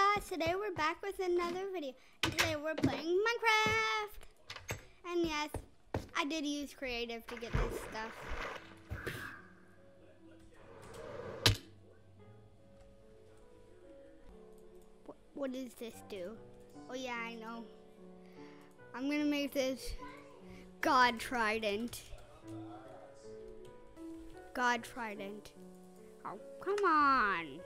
guys, today we're back with another video. And today we're playing Minecraft. And yes, I did use creative to get this stuff. Wh- What does this do? Oh yeah, I know. I'm gonna make this God Trident. God Trident. Oh, come on.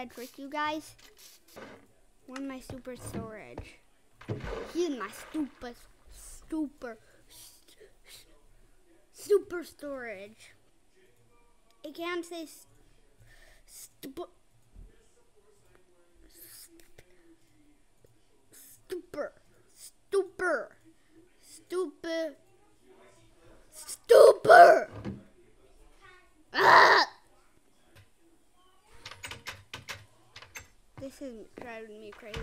I trick you guys? Where's my super storage? Here's my super, super, super storage. It can't say Stupor. Stupor. Stupid. Stupor. Ah! This is driving me crazy.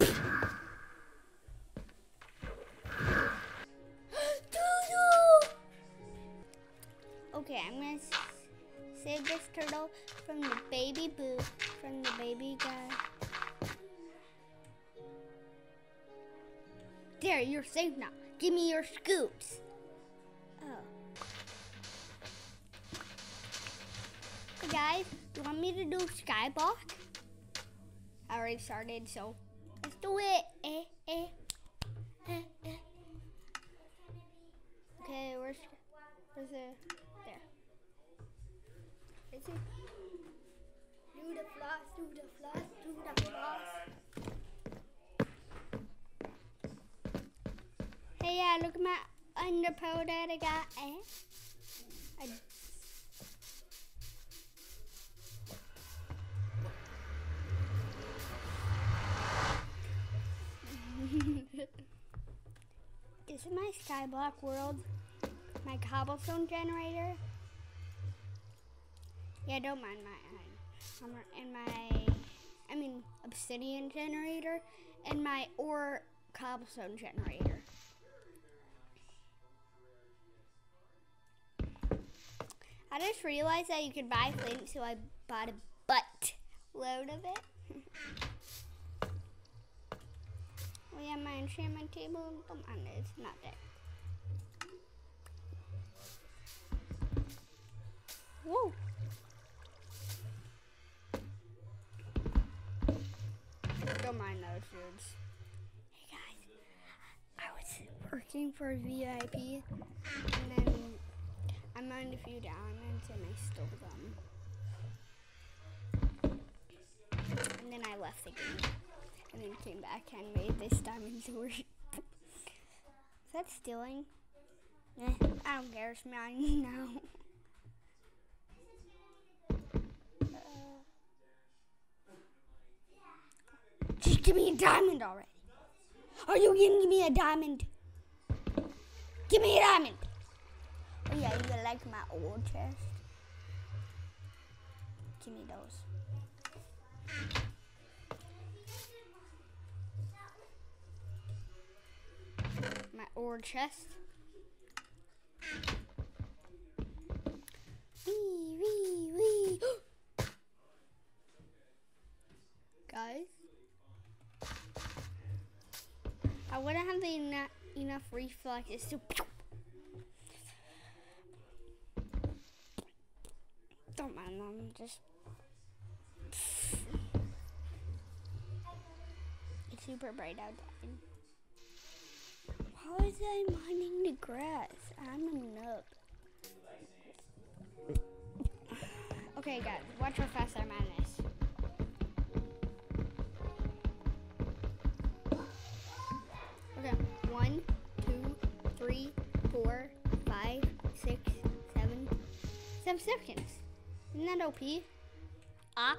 Okay, I'm gonna s- save this turtle from the baby boo, from the baby guy. There, you're safe now. Give me your scoops. Guys, you want me to do skyblock? I already started, so let's do it. Eh, eh, eh, eh. Okay, where's where's the there? Is it? Do the floss, do the floss, do the floss. Hey, yeah, look at my underpowder that I got. Eh? I skyblock world. My cobblestone generator. Yeah, don't mind my um, and my I mean obsidian generator and my ore cobblestone generator. I just realized that you could buy flint, so I bought a butt load of it. oh yeah, my enchantment table, mind it, it's not there. Whoa. Don't mind those dudes. Hey guys, I was working for VIP and then I mined a few diamonds and I stole them. And then I left the game. And then came back and made this diamond sword. Is that stealing? Eh, I don't care, it's mine now. Give me a diamond already. Are you giving me a diamond? Give me a diamond. Oh yeah, you like my old chest? Give me those. My old chest. Wee, wee, wee. Guys, I wouldn't have ena- enough reflexes to. Don't mind them, just. It's super bright outside. How is I mining the grass? I'm a noob. Okay, guys, watch how fast I mine this. Seven seconds. Isn't that OP? Up.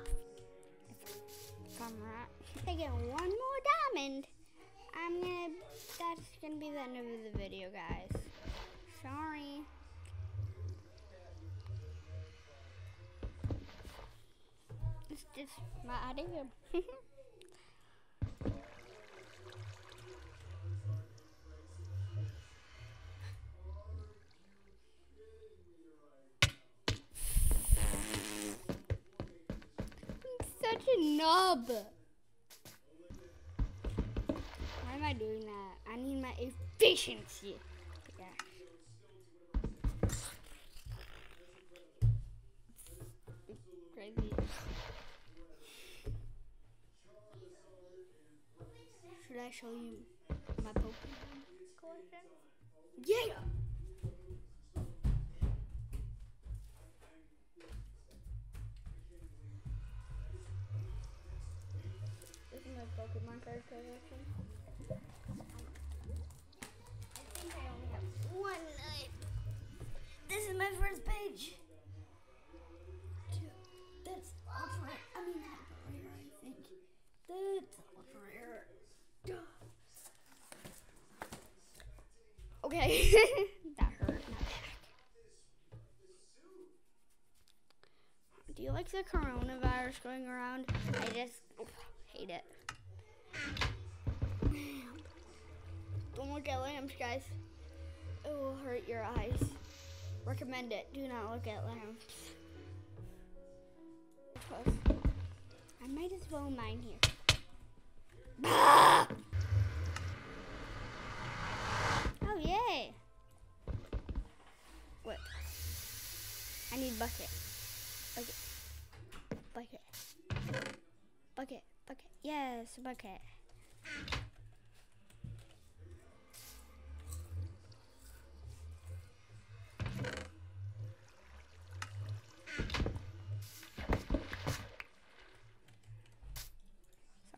I'm right. I get one more diamond. I'm gonna. That's gonna be the end of the video, guys. Sorry. It's just my idea. Nub. Why am I doing that? I need my efficiency. Yeah. Crazy. Should I show you my Pokemon collection? Yeah. My Pokemon card collection. I think I only have one night. This is my first page. Two. That's ultra. rare. I mean, hyper rare. I think. That's ultra rare. Okay. that hurt. Do you like the coronavirus going around? I just hate it. Look at lamps, guys. It will hurt your eyes. Recommend it. Do not look at lamps. I might as well mine here. Oh, yay. What? I need bucket. Bucket. Bucket. Bucket. Bucket. Yes, bucket.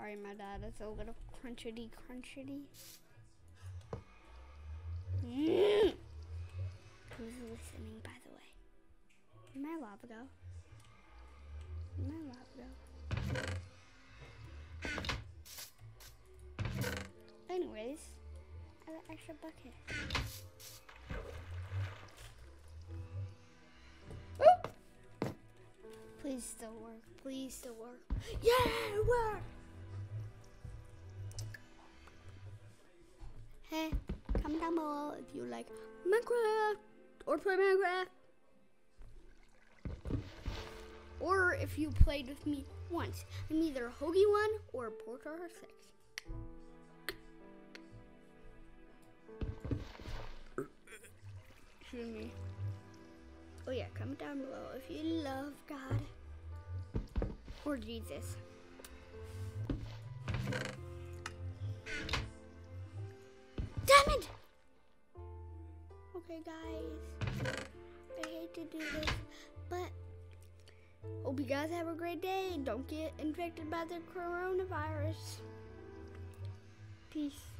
Sorry, my dad. It's a little crunchity crunchity. Mm. Who's listening, by the way? Where'd my lava go? Where'd my lava go? Anyways, I have an extra bucket. Please still work. Please still work. Yeah, it worked! Hey, comment down below if you like Minecraft or play Minecraft. Or if you played with me once. I'm either Hoagie 1 or Porter 6. Excuse me. Oh yeah, comment down below if you love God or Jesus. sorry guys. I hate to do this, but hope you guys have a great day. Don't get infected by the coronavirus. Peace.